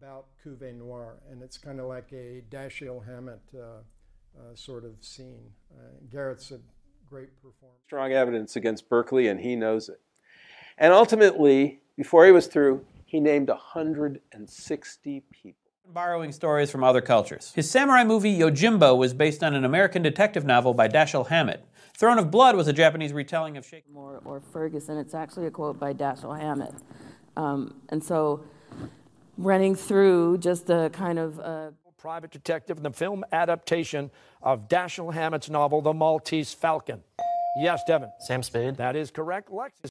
about Cuvée Noir, and it's kind of like a Dashiell Hammett uh, uh, sort of scene. Uh, Garrett's a great performer. Strong evidence against Berkeley, and he knows it. And ultimately, before he was through, he named 160 people. Borrowing stories from other cultures. His samurai movie Yojimbo was based on an American detective novel by Dashiell Hammett. Throne of Blood was a Japanese retelling of Shakespeare. Or, or Ferguson. It's actually a quote by Dashiell Hammett. Um, and so, running through just a kind of uh, private detective in the film adaptation of Dashiell Hammett's novel, The Maltese Falcon. Yes, Devin. Sam Spade. That is correct. Lexus.